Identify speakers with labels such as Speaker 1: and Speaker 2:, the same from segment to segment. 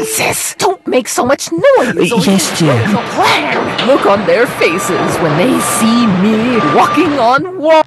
Speaker 1: Francis, don't make so much noise. Uh, or
Speaker 2: yes, dear.
Speaker 1: ruin The plan. Look on their faces when they see me walking on water.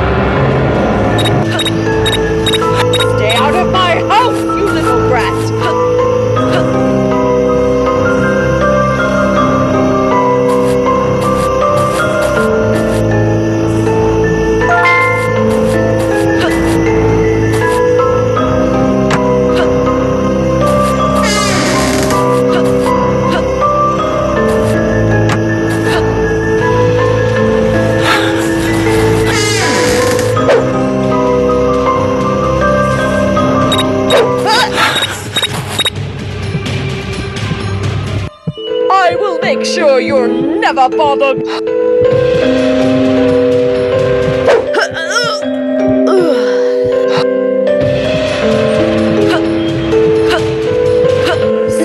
Speaker 3: Make sure you're never bothered.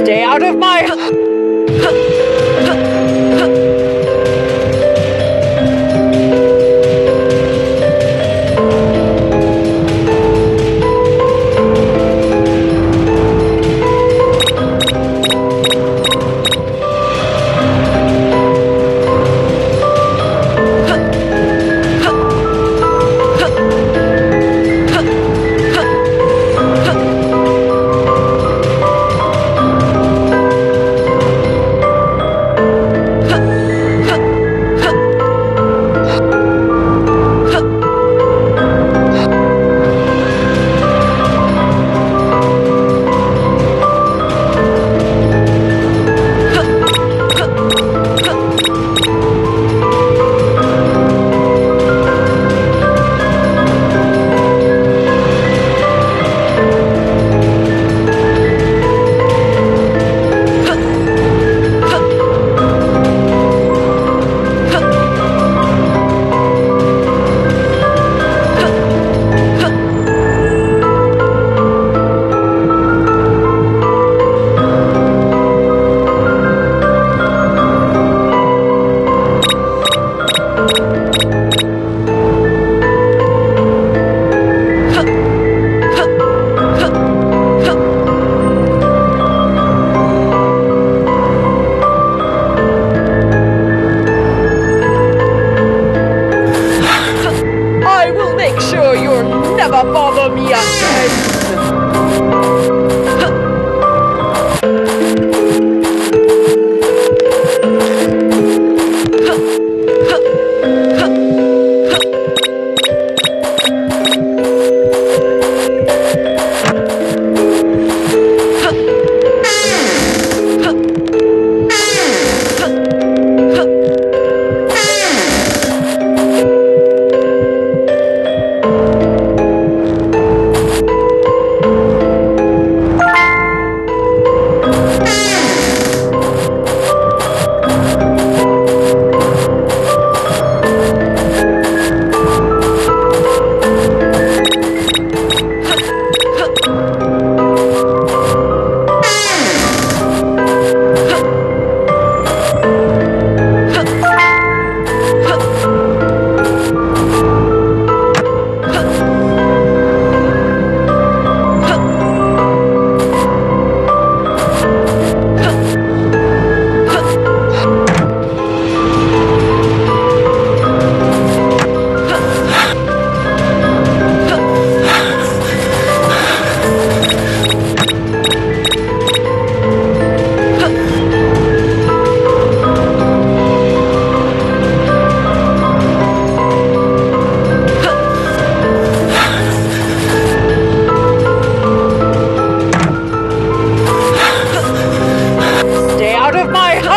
Speaker 3: Stay out of my. You'll never bother me again.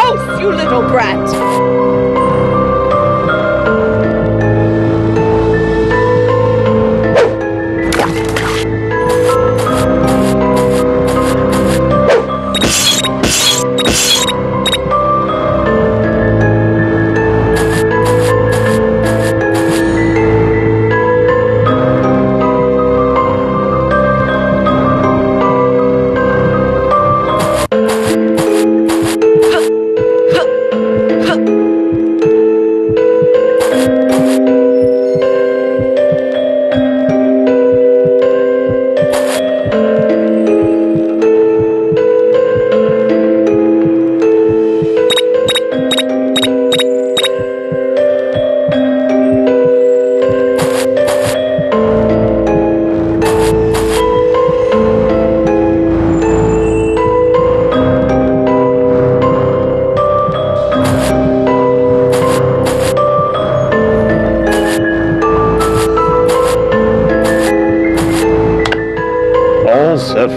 Speaker 2: house, you little brat!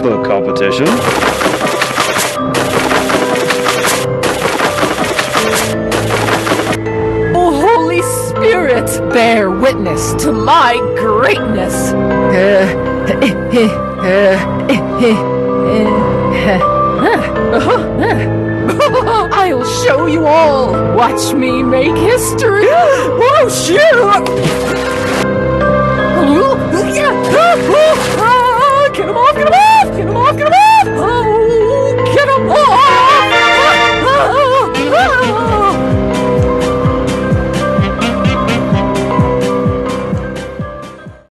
Speaker 2: the competition.
Speaker 1: Oh, Holy Spirit, bear witness to my greatness. I'll show you all. Watch me make history. oh, shoot!